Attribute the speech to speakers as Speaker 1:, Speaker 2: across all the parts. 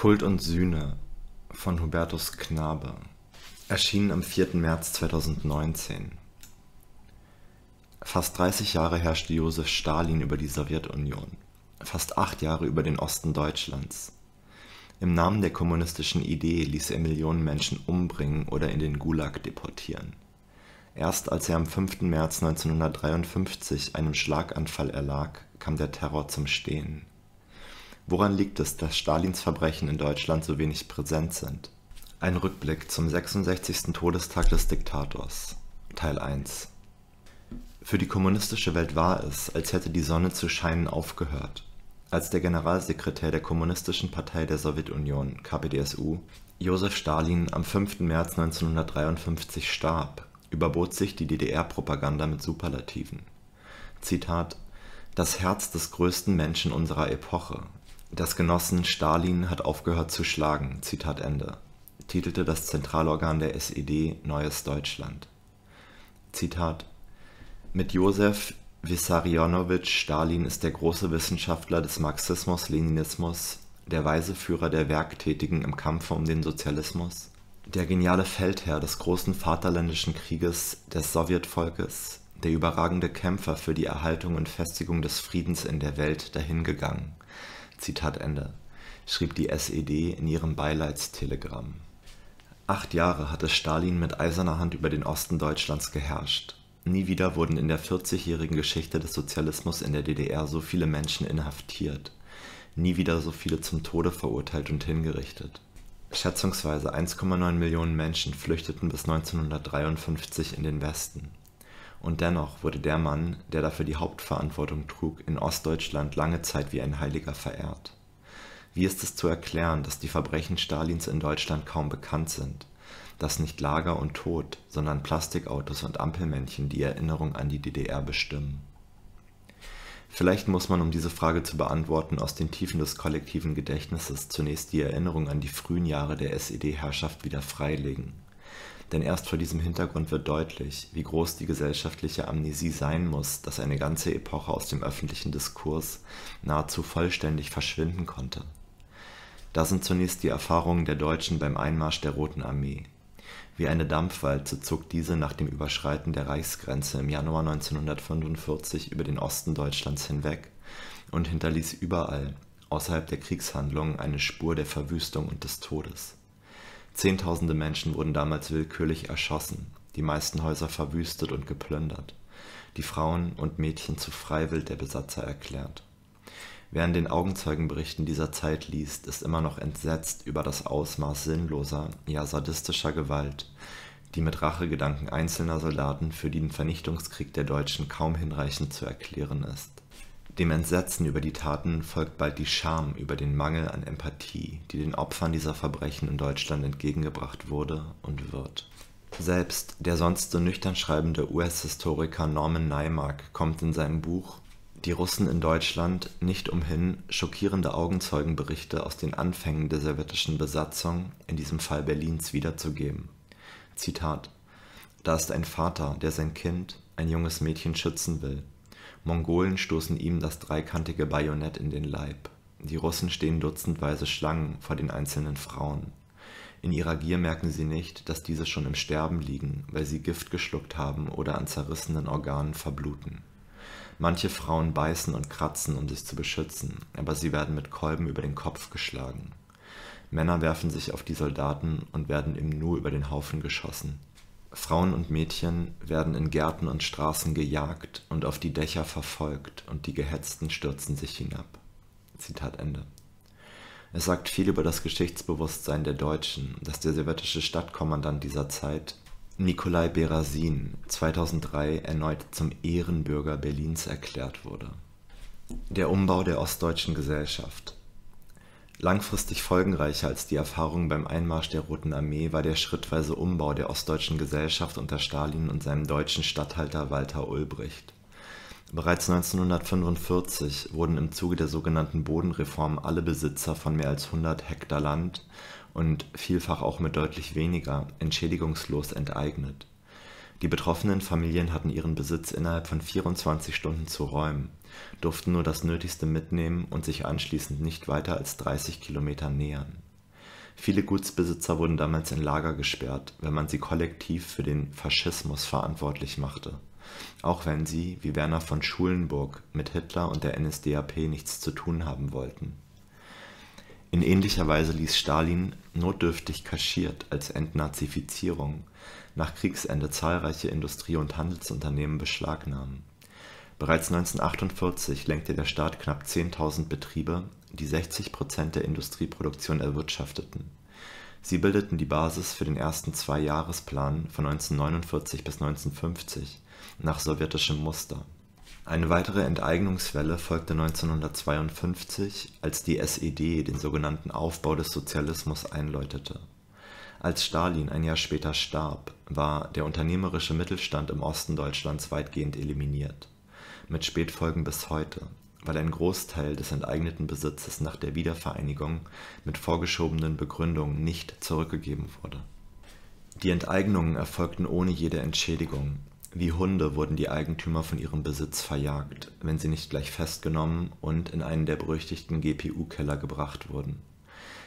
Speaker 1: Kult und Sühne von Hubertus Knabe Erschienen am 4. März 2019 Fast 30 Jahre herrschte Josef Stalin über die Sowjetunion, fast acht Jahre über den Osten Deutschlands. Im Namen der kommunistischen Idee ließ er Millionen Menschen umbringen oder in den Gulag deportieren. Erst als er am 5. März 1953 einem Schlaganfall erlag, kam der Terror zum Stehen. Woran liegt es, dass Stalins Verbrechen in Deutschland so wenig präsent sind? Ein Rückblick zum 66. Todestag des Diktators Teil 1 Für die kommunistische Welt war es, als hätte die Sonne zu scheinen aufgehört als der Generalsekretär der Kommunistischen Partei der Sowjetunion (KPdSU) Josef Stalin am 5. März 1953 starb, überbot sich die DDR-Propaganda mit Superlativen. Zitat: „ Das Herz des größten Menschen unserer Epoche, das Genossen Stalin hat aufgehört zu schlagen Zitat Ende, titelte das Zentralorgan der SED Neues Deutschland. Zitat: „ Mit Josef Wissarionowitsch Stalin ist der große Wissenschaftler des Marxismus-Leninismus, der weise Führer der Werktätigen im Kampfe um den Sozialismus, der geniale Feldherr des großen Vaterländischen Krieges des Sowjetvolkes, der überragende Kämpfer für die Erhaltung und Festigung des Friedens in der Welt dahingegangen. Zitat Ende, schrieb die SED in ihrem Beileidstelegramm. Acht Jahre hatte Stalin mit eiserner Hand über den Osten Deutschlands geherrscht Nie wieder wurden in der 40-jährigen Geschichte des Sozialismus in der DDR so viele Menschen inhaftiert, nie wieder so viele zum Tode verurteilt und hingerichtet. Schätzungsweise 1,9 Millionen Menschen flüchteten bis 1953 in den Westen. Und dennoch wurde der Mann, der dafür die Hauptverantwortung trug, in Ostdeutschland lange Zeit wie ein Heiliger verehrt. Wie ist es zu erklären, dass die Verbrechen Stalins in Deutschland kaum bekannt sind dass nicht Lager und Tod, sondern Plastikautos und Ampelmännchen die Erinnerung an die DDR bestimmen. Vielleicht muss man, um diese Frage zu beantworten, aus den Tiefen des kollektiven Gedächtnisses zunächst die Erinnerung an die frühen Jahre der SED-Herrschaft wieder freilegen. Denn erst vor diesem Hintergrund wird deutlich, wie groß die gesellschaftliche Amnesie sein muss, dass eine ganze Epoche aus dem öffentlichen Diskurs nahezu vollständig verschwinden konnte. Da sind zunächst die Erfahrungen der Deutschen beim Einmarsch der Roten Armee, wie eine Dampfwalze zog diese nach dem Überschreiten der Reichsgrenze im Januar 1945 über den Osten Deutschlands hinweg und hinterließ überall, außerhalb der Kriegshandlungen, eine Spur der Verwüstung und des Todes. Zehntausende Menschen wurden damals willkürlich erschossen, die meisten Häuser verwüstet und geplündert, die Frauen und Mädchen zu Freiwild der Besatzer erklärt Wer in den Augenzeugenberichten dieser Zeit liest, ist immer noch entsetzt über das Ausmaß sinnloser, ja sadistischer Gewalt, die mit Rachegedanken einzelner Soldaten für den Vernichtungskrieg der Deutschen kaum hinreichend zu erklären ist. Dem Entsetzen über die Taten folgt bald die Scham über den Mangel an Empathie, die den Opfern dieser Verbrechen in Deutschland entgegengebracht wurde und wird. Selbst der sonst so nüchtern schreibende US-Historiker Norman Naimark kommt in seinem Buch die Russen in Deutschland nicht umhin, schockierende Augenzeugenberichte aus den Anfängen der sowjetischen Besatzung, in diesem Fall Berlins, wiederzugeben. Zitat: Da ist ein Vater, der sein Kind, ein junges Mädchen schützen will. Mongolen stoßen ihm das dreikantige Bajonett in den Leib. Die Russen stehen dutzendweise Schlangen vor den einzelnen Frauen. In ihrer Gier merken sie nicht, dass diese schon im Sterben liegen, weil sie Gift geschluckt haben oder an zerrissenen Organen verbluten Manche Frauen beißen und kratzen, um sich zu beschützen, aber sie werden mit Kolben über den Kopf geschlagen. Männer werfen sich auf die Soldaten und werden im Nu über den Haufen geschossen. Frauen und Mädchen werden in Gärten und Straßen gejagt und auf die Dächer verfolgt, und die Gehetzten stürzen sich hinab. Zitat Ende. Es sagt viel über das Geschichtsbewusstsein der Deutschen, dass der sowjetische Stadtkommandant dieser Zeit Nikolai Berasin 2003 erneut zum Ehrenbürger Berlins erklärt wurde. Der Umbau der ostdeutschen Gesellschaft Langfristig folgenreicher als die Erfahrung beim Einmarsch der Roten Armee war der schrittweise Umbau der ostdeutschen Gesellschaft unter Stalin und seinem deutschen Statthalter Walter Ulbricht. Bereits 1945 wurden im Zuge der sogenannten Bodenreform alle Besitzer von mehr als 100 Hektar Land und vielfach auch mit deutlich weniger entschädigungslos enteignet. Die betroffenen Familien hatten ihren Besitz innerhalb von 24 Stunden zu räumen, durften nur das Nötigste mitnehmen und sich anschließend nicht weiter als 30 Kilometer nähern. Viele Gutsbesitzer wurden damals in Lager gesperrt, wenn man sie kollektiv für den Faschismus verantwortlich machte, auch wenn sie, wie Werner von Schulenburg, mit Hitler und der NSDAP nichts zu tun haben wollten. In ähnlicher Weise ließ Stalin, notdürftig kaschiert als Entnazifizierung, nach Kriegsende zahlreiche Industrie und Handelsunternehmen beschlagnahmen. Bereits 1948 lenkte der Staat knapp 10.000 Betriebe, die 60 Prozent der Industrieproduktion erwirtschafteten. Sie bildeten die Basis für den ersten Zwei-Jahresplan von 1949 bis 1950 nach sowjetischem Muster. Eine weitere Enteignungswelle folgte 1952, als die SED den sogenannten Aufbau des Sozialismus einläutete. Als Stalin ein Jahr später starb, war der unternehmerische Mittelstand im Osten Deutschlands weitgehend eliminiert, mit Spätfolgen bis heute, weil ein Großteil des enteigneten Besitzes nach der Wiedervereinigung mit vorgeschobenen Begründungen nicht zurückgegeben wurde. Die Enteignungen erfolgten ohne jede Entschädigung wie Hunde wurden die Eigentümer von ihrem Besitz verjagt, wenn sie nicht gleich festgenommen und in einen der berüchtigten GPU-Keller gebracht wurden.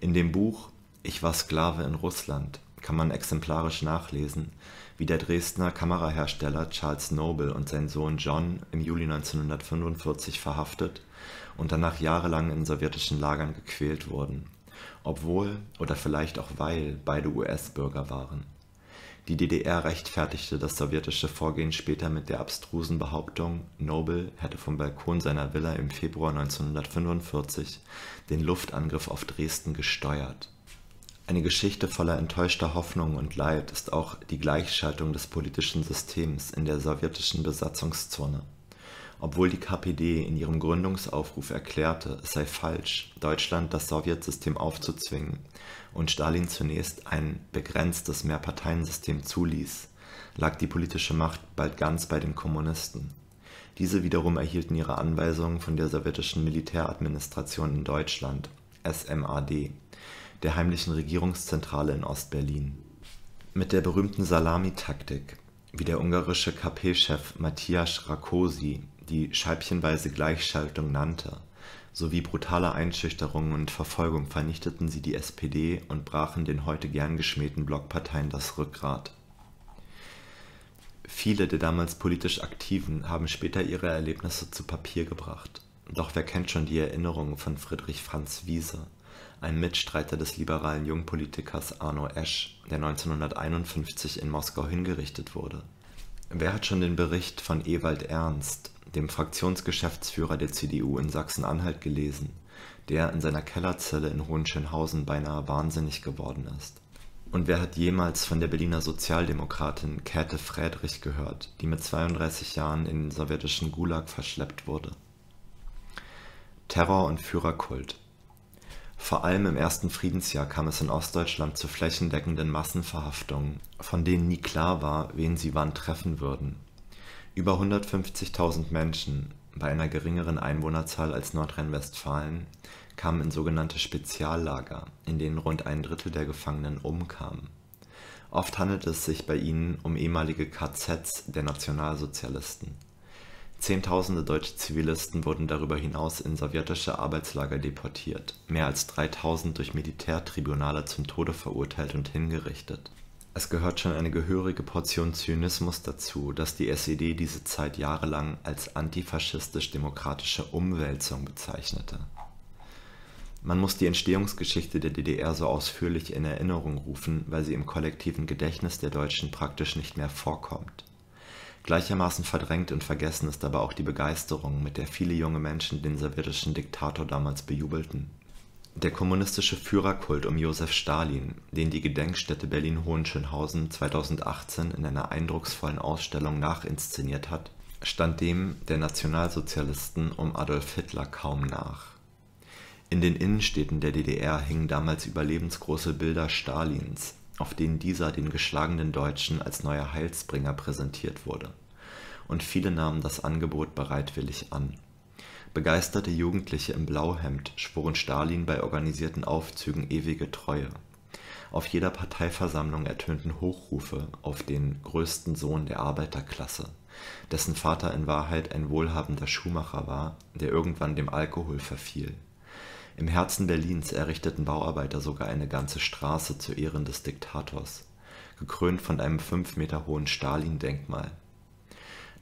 Speaker 1: In dem Buch Ich war Sklave in Russland kann man exemplarisch nachlesen, wie der Dresdner Kamerahersteller Charles Noble und sein Sohn John im Juli 1945 verhaftet und danach jahrelang in sowjetischen Lagern gequält wurden, obwohl oder vielleicht auch weil beide US-Bürger waren die DDR rechtfertigte das sowjetische Vorgehen später mit der abstrusen Behauptung, Noble hätte vom Balkon seiner Villa im Februar 1945 den Luftangriff auf Dresden gesteuert. Eine Geschichte voller enttäuschter Hoffnung und Leid ist auch die Gleichschaltung des politischen Systems in der sowjetischen Besatzungszone obwohl die KPD in ihrem Gründungsaufruf erklärte, es sei falsch, Deutschland das Sowjetsystem aufzuzwingen und Stalin zunächst ein begrenztes Mehrparteiensystem zuließ, lag die politische Macht bald ganz bei den Kommunisten. Diese wiederum erhielten ihre Anweisungen von der sowjetischen Militäradministration in Deutschland (SMAD), der heimlichen Regierungszentrale in Ostberlin. Mit der berühmten Salamitaktik, wie der ungarische KP-Chef Matthias Rákosi die scheibchenweise Gleichschaltung nannte, sowie brutale Einschüchterung und Verfolgung vernichteten sie die SPD und brachen den heute gern geschmähten Blockparteien das Rückgrat. Viele der damals politisch Aktiven haben später ihre Erlebnisse zu Papier gebracht. Doch wer kennt schon die Erinnerungen von Friedrich Franz Wiese, einem Mitstreiter des liberalen Jungpolitikers Arno Esch, der 1951 in Moskau hingerichtet wurde? Wer hat schon den Bericht von Ewald Ernst, dem Fraktionsgeschäftsführer der CDU in Sachsen-Anhalt gelesen, der in seiner Kellerzelle in Hohenschönhausen beinahe wahnsinnig geworden ist. Und wer hat jemals von der Berliner Sozialdemokratin Käthe Friedrich gehört, die mit 32 Jahren in den sowjetischen Gulag verschleppt wurde? Terror und Führerkult. Vor allem im ersten Friedensjahr kam es in Ostdeutschland zu flächendeckenden Massenverhaftungen, von denen nie klar war, wen sie wann treffen würden über 150.000 Menschen, bei einer geringeren Einwohnerzahl als Nordrhein-Westfalen, kamen in sogenannte Speziallager, in denen rund ein Drittel der Gefangenen umkamen. Oft handelte es sich bei ihnen um ehemalige KZs der Nationalsozialisten. Zehntausende deutsche Zivilisten wurden darüber hinaus in sowjetische Arbeitslager deportiert, mehr als 3000 durch Militärtribunale zum Tode verurteilt und hingerichtet es gehört schon eine gehörige Portion Zynismus dazu, dass die SED diese Zeit jahrelang als antifaschistisch-demokratische Umwälzung bezeichnete. Man muss die Entstehungsgeschichte der DDR so ausführlich in Erinnerung rufen, weil sie im kollektiven Gedächtnis der Deutschen praktisch nicht mehr vorkommt. Gleichermaßen verdrängt und vergessen ist aber auch die Begeisterung, mit der viele junge Menschen den sowjetischen Diktator damals bejubelten der kommunistische Führerkult um Josef Stalin, den die Gedenkstätte Berlin-Hohenschönhausen 2018 in einer eindrucksvollen Ausstellung nachinszeniert hat, stand dem der Nationalsozialisten um Adolf Hitler kaum nach. In den Innenstädten der DDR hingen damals überlebensgroße Bilder Stalins, auf denen dieser den geschlagenen Deutschen als neuer Heilsbringer präsentiert wurde, und viele nahmen das Angebot bereitwillig an Begeisterte Jugendliche im Blauhemd schworen Stalin bei organisierten Aufzügen ewige Treue. Auf jeder Parteiversammlung ertönten Hochrufe auf den „ größten Sohn der Arbeiterklasse “, dessen Vater in Wahrheit ein wohlhabender Schuhmacher war, der irgendwann dem Alkohol verfiel. Im Herzen Berlins errichteten Bauarbeiter sogar eine ganze Straße zu Ehren des Diktators, gekrönt von einem fünf Meter hohen Stalin-Denkmal.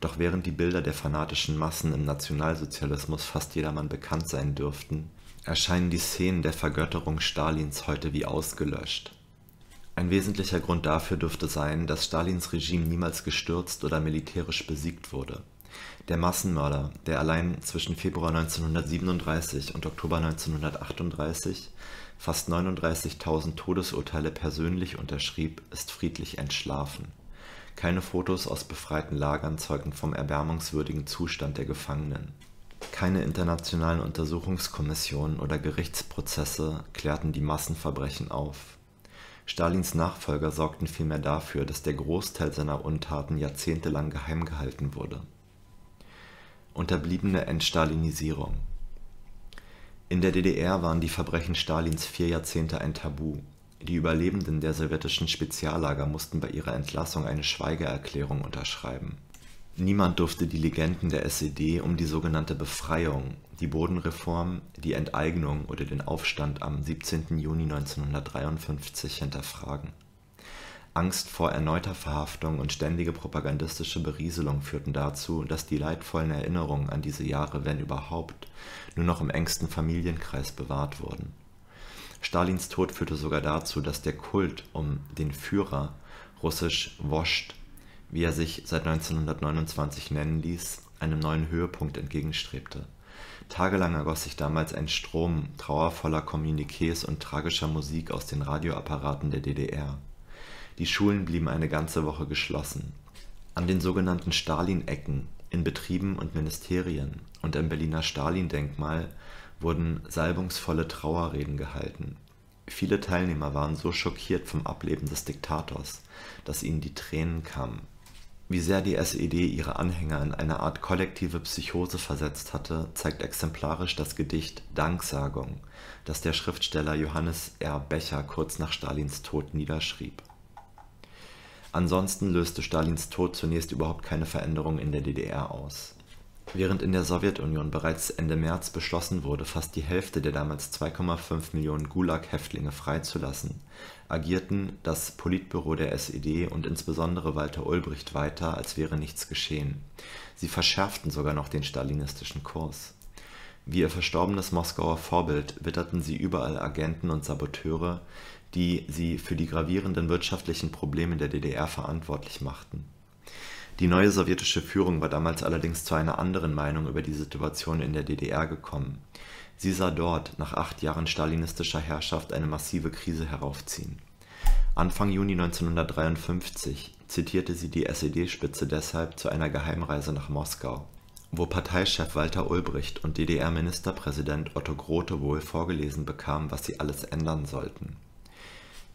Speaker 1: Doch während die Bilder der fanatischen Massen im Nationalsozialismus fast jedermann bekannt sein dürften, erscheinen die Szenen der Vergötterung Stalins heute wie ausgelöscht. Ein wesentlicher Grund dafür dürfte sein, dass Stalins Regime niemals gestürzt oder militärisch besiegt wurde. Der Massenmörder, der allein zwischen Februar 1937 und Oktober 1938 fast 39.000 Todesurteile persönlich unterschrieb, ist friedlich entschlafen. Keine Fotos aus befreiten Lagern zeugen vom erbärmungswürdigen Zustand der Gefangenen. Keine internationalen Untersuchungskommissionen oder Gerichtsprozesse klärten die Massenverbrechen auf. Stalins Nachfolger sorgten vielmehr dafür, dass der Großteil seiner Untaten jahrzehntelang geheim gehalten wurde. Unterbliebene Entstalinisierung In der DDR waren die Verbrechen Stalins vier Jahrzehnte ein Tabu. Die Überlebenden der sowjetischen Speziallager mussten bei ihrer Entlassung eine Schweigeerklärung unterschreiben Niemand durfte die Legenden der SED um die sogenannte Befreiung, die Bodenreform, die Enteignung oder den Aufstand am 17. Juni 1953 hinterfragen. Angst vor erneuter Verhaftung und ständige propagandistische Berieselung führten dazu, dass die leidvollen Erinnerungen an diese Jahre, wenn überhaupt, nur noch im engsten Familienkreis bewahrt wurden. Stalins Tod führte sogar dazu, dass der Kult um den Führer, russisch Woscht, wie er sich seit 1929 nennen ließ, einem neuen Höhepunkt entgegenstrebte. Tagelang ergoss sich damals ein Strom trauervoller Kommuniqués und tragischer Musik aus den Radioapparaten der DDR. Die Schulen blieben eine ganze Woche geschlossen. An den sogenannten Stalin-Ecken in Betrieben und Ministerien und im Berliner Stalin-Denkmal wurden salbungsvolle Trauerreden gehalten. Viele Teilnehmer waren so schockiert vom Ableben des Diktators, dass ihnen die Tränen kamen wie sehr die SED ihre Anhänger in eine Art kollektive Psychose versetzt hatte, zeigt exemplarisch das Gedicht Danksagung, das der Schriftsteller Johannes R. Becher kurz nach Stalins Tod niederschrieb. Ansonsten löste Stalins Tod zunächst überhaupt keine Veränderung in der DDR aus Während in der Sowjetunion bereits Ende März beschlossen wurde, fast die Hälfte der damals 2,5 Millionen Gulag-Häftlinge freizulassen, agierten das Politbüro der SED und insbesondere Walter Ulbricht weiter, als wäre nichts geschehen. Sie verschärften sogar noch den stalinistischen Kurs. Wie ihr verstorbenes Moskauer Vorbild witterten sie überall Agenten und Saboteure, die sie für die gravierenden wirtschaftlichen Probleme der DDR verantwortlich machten die neue sowjetische Führung war damals allerdings zu einer anderen Meinung über die Situation in der DDR gekommen. Sie sah dort nach acht Jahren stalinistischer Herrschaft eine massive Krise heraufziehen. Anfang Juni 1953 zitierte sie die SED-Spitze deshalb zu einer Geheimreise nach Moskau, wo Parteichef Walter Ulbricht und DDR-Ministerpräsident Otto Grote wohl vorgelesen bekamen, was sie alles ändern sollten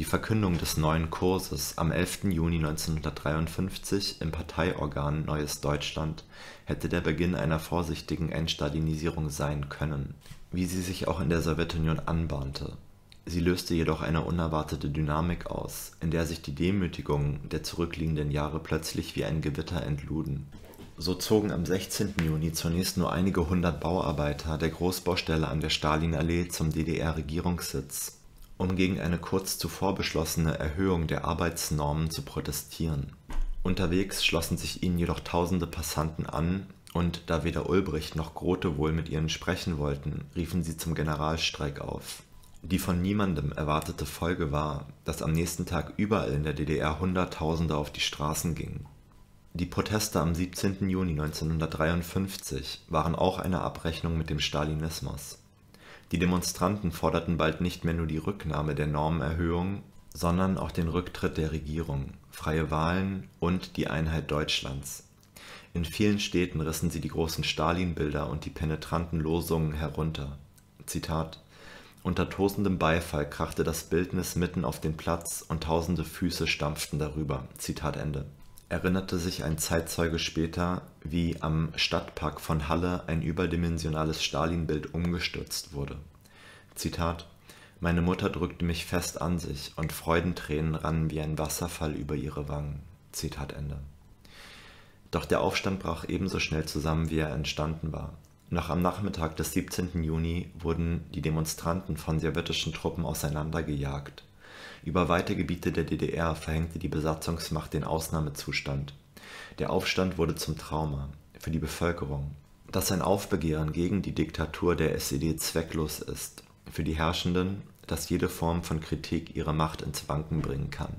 Speaker 1: die Verkündung des neuen Kurses am 11. Juni 1953 im Parteiorgan Neues Deutschland hätte der Beginn einer vorsichtigen Entstalinisierung sein können, wie sie sich auch in der Sowjetunion anbahnte. Sie löste jedoch eine unerwartete Dynamik aus, in der sich die Demütigungen der zurückliegenden Jahre plötzlich wie ein Gewitter entluden. So zogen am 16. Juni zunächst nur einige hundert Bauarbeiter der Großbaustelle an der Stalinallee zum DDR-Regierungssitz um gegen eine kurz zuvor beschlossene Erhöhung der Arbeitsnormen zu protestieren. Unterwegs schlossen sich ihnen jedoch tausende Passanten an und da weder Ulbricht noch Grote wohl mit ihnen sprechen wollten, riefen sie zum Generalstreik auf. Die von niemandem erwartete Folge war, dass am nächsten Tag überall in der DDR Hunderttausende auf die Straßen gingen. Die Proteste am 17. Juni 1953 waren auch eine Abrechnung mit dem Stalinismus die Demonstranten forderten bald nicht mehr nur die Rücknahme der Normenerhöhung, sondern auch den Rücktritt der Regierung, freie Wahlen und die Einheit Deutschlands. In vielen Städten rissen sie die großen Stalin-Bilder und die penetranten Losungen herunter. Zitat Unter tosendem Beifall krachte das Bildnis mitten auf den Platz und tausende Füße stampften darüber. Zitat Ende erinnerte sich ein Zeitzeuge später, wie am Stadtpark von Halle ein überdimensionales Stalin-Bild umgestürzt wurde. Zitat Meine Mutter drückte mich fest an sich und Freudentränen rannen wie ein Wasserfall über ihre Wangen. Zitat Ende. Doch der Aufstand brach ebenso schnell zusammen, wie er entstanden war. Noch am Nachmittag des 17. Juni wurden die Demonstranten von sowjetischen Truppen auseinandergejagt. Über weite Gebiete der DDR verhängte die Besatzungsmacht den Ausnahmezustand. Der Aufstand wurde zum Trauma für die Bevölkerung, dass ein Aufbegehren gegen die Diktatur der SED zwecklos ist, für die Herrschenden, dass jede Form von Kritik ihre Macht ins Wanken bringen kann.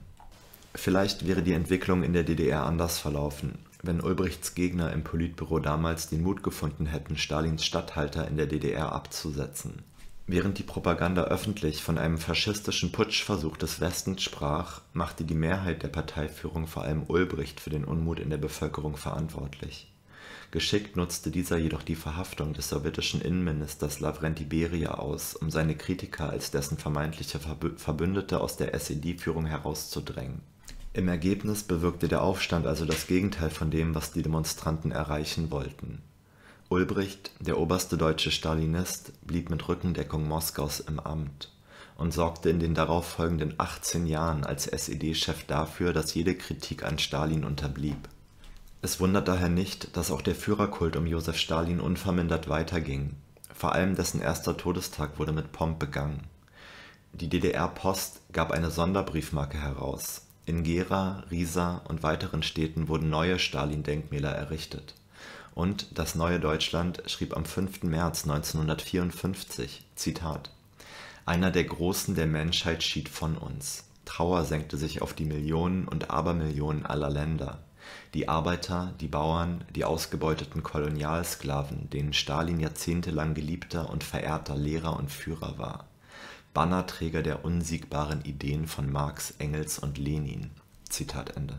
Speaker 1: Vielleicht wäre die Entwicklung in der DDR anders verlaufen, wenn Ulbrichts Gegner im Politbüro damals den Mut gefunden hätten, Stalins Statthalter in der DDR abzusetzen. Während die Propaganda öffentlich von einem faschistischen Putschversuch des Westens sprach, machte die Mehrheit der Parteiführung vor allem Ulbricht für den Unmut in der Bevölkerung verantwortlich. Geschickt nutzte dieser jedoch die Verhaftung des sowjetischen Innenministers Lavrenti Beria aus, um seine Kritiker als dessen vermeintliche Verbündete aus der SED-Führung herauszudrängen im Ergebnis bewirkte der Aufstand also das Gegenteil von dem, was die Demonstranten erreichen wollten. Ulbricht, der oberste deutsche Stalinist, blieb mit Rückendeckung Moskaus im Amt und sorgte in den darauffolgenden 18 Jahren als SED-Chef dafür, dass jede Kritik an Stalin unterblieb. Es wundert daher nicht, dass auch der Führerkult um Josef Stalin unvermindert weiterging. Vor allem dessen erster Todestag wurde mit Pomp begangen. Die DDR-Post gab eine Sonderbriefmarke heraus in Gera, Riesa und weiteren Städten wurden neue Stalin-Denkmäler errichtet. Und Das Neue Deutschland schrieb am 5. März 1954: Zitat: Einer der Großen der Menschheit schied von uns. Trauer senkte sich auf die Millionen und Abermillionen aller Länder. Die Arbeiter, die Bauern, die ausgebeuteten Kolonialsklaven, denen Stalin jahrzehntelang geliebter und verehrter Lehrer und Führer war Bannerträger der unsiegbaren Ideen von Marx, Engels und Lenin. Zitat Ende